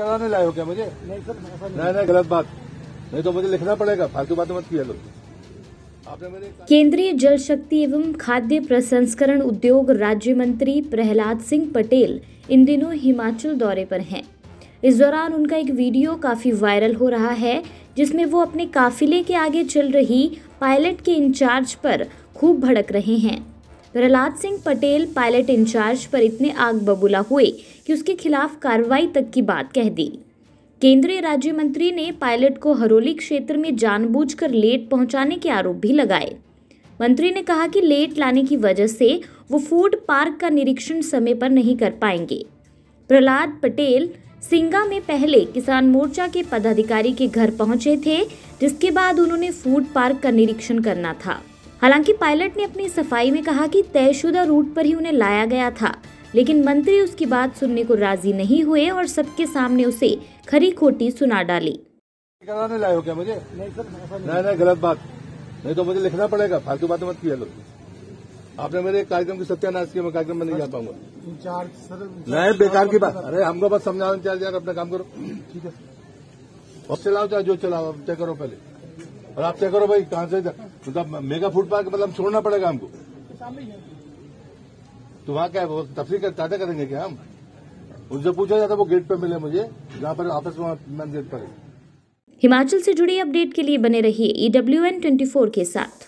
कराने लाए हो क्या मुझे? नहीं सर नहीं नहीं गलत बात। नहीं तो मुझे लिखना पड़ेगा फालतू बातें मत किया मेरे केंद्रीय जल शक्ति एवं खाद्य प्रसंस्करण उद्योग राज्य मंत्री प्रहलाद सिंह पटेल इन दिनों हिमाचल दौरे पर हैं। इस दौरान उनका एक वीडियो काफ़ी वायरल हो रहा है जिसमें वो अपने काफिले के आगे चल रही पायलट के इंचार्ज पर खूब भड़क रहे हैं। Prahlad Singh Patel, pilot in charge पर इतने आग बबूला हुए कि उसके खिलाफ कार्रवाई तक की बात कह दी। केंद्रीय राज्य मंत्री ने पायलट को हरोली क्षेत्र में जानबूझकर लेट पहुँचाने के आरोप भी लगाए। मंत्री ने कहा कि लेट लाने की वजह से वो फ़ूड पार्क का निरीक्षण समय पर नहीं कर पाएँगे। प्रहलाद पटेल सिंगा में पहले किसान मोर्चा के पदाधिकारी के घर पहुँचे थे, जिसके बाद उन्होंने फ़ूड पार्क का निरीक्षण करना था। हालाँकि पायलट ने अपनी सफ़ाई में कहा कि तयशुदा रूट पर ही उन्हें लाया गया था लेकिन मंत्री उसकी बात सुनने को राज़ी नहीं हुए और सबके सामने उसे खरी खोटी सुना डाली। कराने लाए हो क्या मुझे? नहीं सर नहीं। नहीं गलत बात। नहीं तो मुझे लिखना पड़ेगा फालतू बातें मत किया करो आपने मेरे कार्यक्रम की सत्यानाश किया मैं कार्यक्रम में नहीं जा पाऊँगा। इंचार्ज सर नहीं बेकार की बात। अरे हमको बस समझाना चाहिए यार अपना काम करो। ठीक है। चलाओ चाहे जो चलाओ अब तय करो पहले। और आप तय करो भाई कहाँ से मतलब मेगा फ़ूड पार्क मतलब छोड़ना पड़ेगा हमको। तो वहाँ क्या है, वो तफरी कर ताज़ा करेंगे क्या हम? उनसे पूछा जाता वो गेट पे मिले मुझे, जहाँ पर ऑफ़िस में गेट पर हिमाचल से जुड़ी अपडेट के लिए बने रहिए ईडब्ल्यू एन ट्वेंटी फोर के साथ।